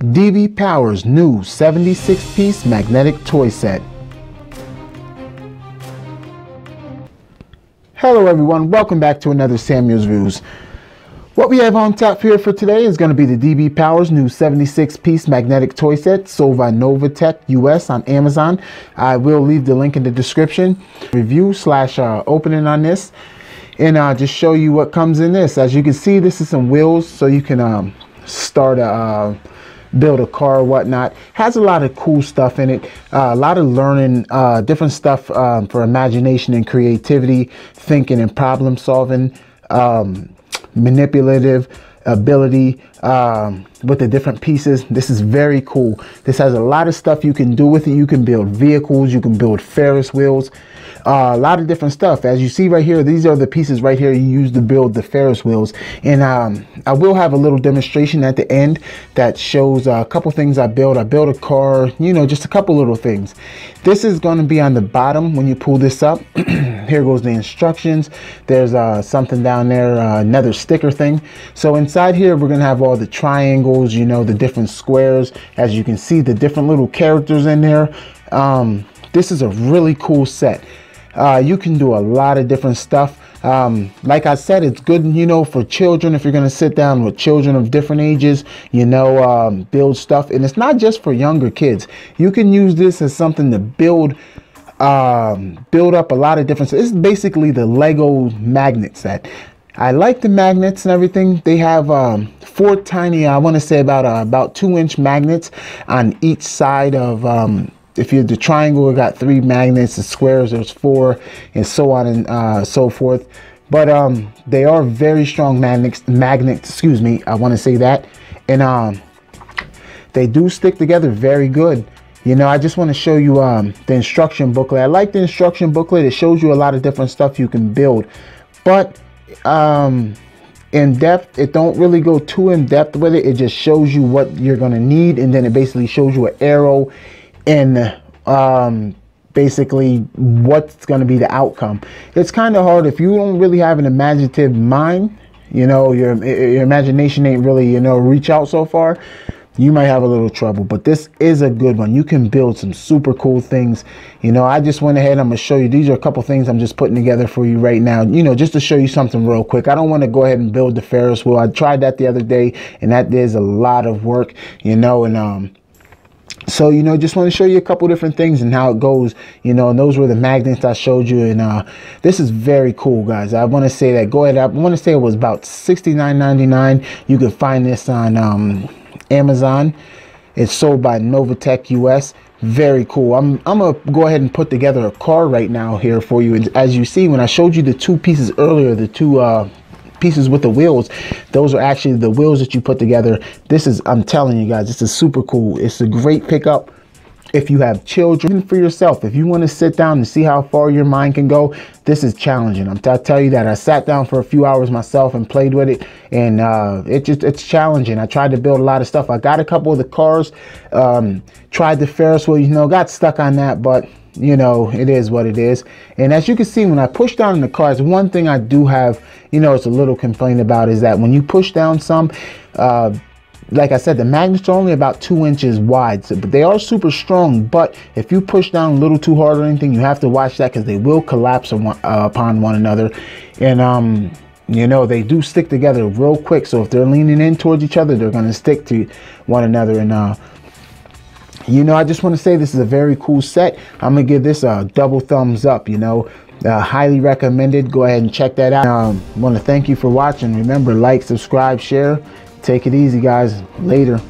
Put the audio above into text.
DB Powers new 76 piece magnetic toy set. Hello everyone, welcome back to another Samuel's Views. What we have on tap here for today is going to be the DB Powers new 76 piece magnetic toy set sold by Novatech US on Amazon. I will leave the link in the description. Review slash uh, opening on this and uh, just show you what comes in this. As you can see, this is some wheels so you can um, start a uh, build a car or whatnot. Has a lot of cool stuff in it. Uh, a lot of learning, uh, different stuff um, for imagination and creativity, thinking and problem solving. Um, manipulative ability um, with the different pieces. This is very cool. This has a lot of stuff you can do with it. You can build vehicles, you can build Ferris wheels, uh, a lot of different stuff. As you see right here, these are the pieces right here you use to build the Ferris wheels. And um, I will have a little demonstration at the end that shows a couple things I built. I built a car, you know, just a couple little things. This is going to be on the bottom when you pull this up. here goes the instructions. There's uh, something down there, uh, another sticker thing. So inside here, we're going to have all the triangles, you know, the different squares. As you can see, the different little characters in there. Um, this is a really cool set. Uh, you can do a lot of different stuff. Um, like I said, it's good, you know, for children. If you're going to sit down with children of different ages, you know, um, build stuff. And it's not just for younger kids. You can use this as something to build um, build up a lot of different. It's basically the Lego magnet set. I like the magnets and everything. They have um, four tiny, I want to say about uh, about two inch magnets on each side of um, if you're the triangle, it got three magnets. The squares, there's four, and so on and uh, so forth. But um, they are very strong magnets. Magnets, excuse me. I want to say that, and um, they do stick together very good. You know, I just want to show you um, the instruction booklet. I like the instruction booklet. It shows you a lot of different stuff you can build, but um, in depth, it don't really go too in depth with it. It just shows you what you're gonna need, and then it basically shows you an arrow in um, basically what's to be the outcome. It's kind of hard if you don't really have an imaginative mind, you know, your, your imagination ain't really, you know, reach out so far. You might have a little trouble, but this is a good one. You can build some super cool things. You know, I just went ahead. I'm to show you. These are a couple things I'm just putting together for you right now. You know, just to show you something real quick. I don't want to go ahead and build the Ferris wheel. I tried that the other day, and that is a lot of work, you know, and um, so you know just want to show you a couple different things and how it goes you know and those were the magnets i showed you and uh this is very cool guys i want to say that go ahead i want to say it was about 69.99 you can find this on um amazon. It's sold by novatech us very cool. I'm i'm gonna go ahead and put together a car right now here for you. And as you see when i showed you the two pieces earlier the two uh pieces with the wheels those are actually the wheels that you put together. This is i'm telling you guys this is super cool. It's a great pickup if you have children for yourself if you want to sit down and see how far your mind can go this is challenging. I'm I tell you that. I sat down for a few hours myself and played with it and uh, it just it's challenging. I tried to build a lot of stuff. I got a couple of the cars um, tried the ferris wheel you know got stuck on that but you know, it is what it is. And as you can see, when I push down in the cars, one thing I do have, you know, it's a little complaint about is that when you push down some, uh, like I said, the magnets are only about two inches wide, so, but they are super strong. But if you push down a little too hard or anything, you have to watch that because they will collapse on one, uh, upon one another. And, um, you know, they do stick together real quick. So if they're leaning in towards each other, they're going to stick to one another. And, uh, you know, I just want to say this is a very cool set. I'm going to give this a double thumbs up, you know. Uh, highly recommended. Go ahead and check that out. Um, want to thank you for watching. Remember, like, subscribe, share. Take it easy, guys. Later.